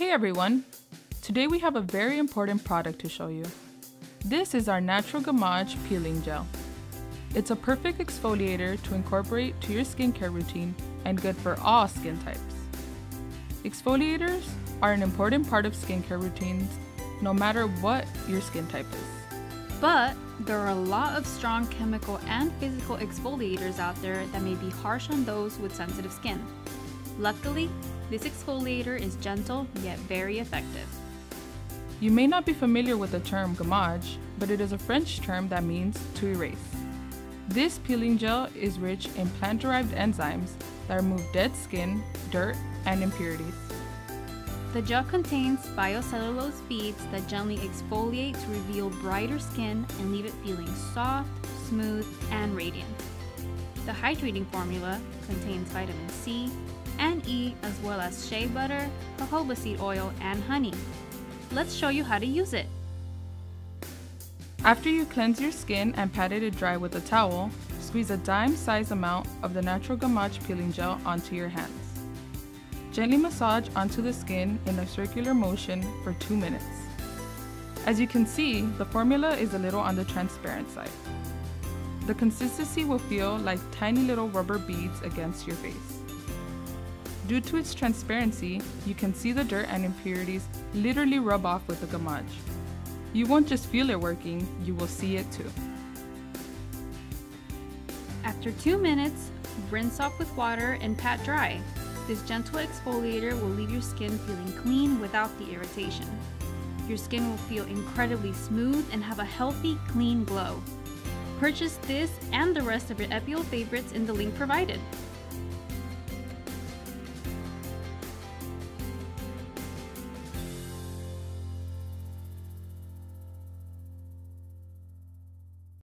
Hey everyone! Today we have a very important product to show you. This is our Natural Gommage Peeling Gel. It's a perfect exfoliator to incorporate to your skincare routine and good for all skin types. Exfoliators are an important part of skincare routines no matter what your skin type is. But there are a lot of strong chemical and physical exfoliators out there that may be harsh on those with sensitive skin. Luckily, this exfoliator is gentle yet very effective. You may not be familiar with the term gommage, but it is a French term that means to erase. This peeling gel is rich in plant-derived enzymes that remove dead skin, dirt, and impurities. The gel contains biocellulose beads that gently exfoliate to reveal brighter skin and leave it feeling soft, smooth, and radiant. The hydrating formula contains vitamin C and E as well as shea butter, jojoba seed oil, and honey. Let's show you how to use it. After you cleanse your skin and pat it dry with a towel, squeeze a dime size amount of the Natural Gommage peeling gel onto your hands. Gently massage onto the skin in a circular motion for 2 minutes. As you can see, the formula is a little on the transparent side. The consistency will feel like tiny little rubber beads against your face. Due to its transparency, you can see the dirt and impurities literally rub off with the gommage. You won't just feel it working, you will see it too. After 2 minutes, rinse off with water and pat dry. This gentle exfoliator will leave your skin feeling clean without the irritation. Your skin will feel incredibly smooth and have a healthy, clean glow. Purchase this and the rest of your Epielle favorites in the link provided.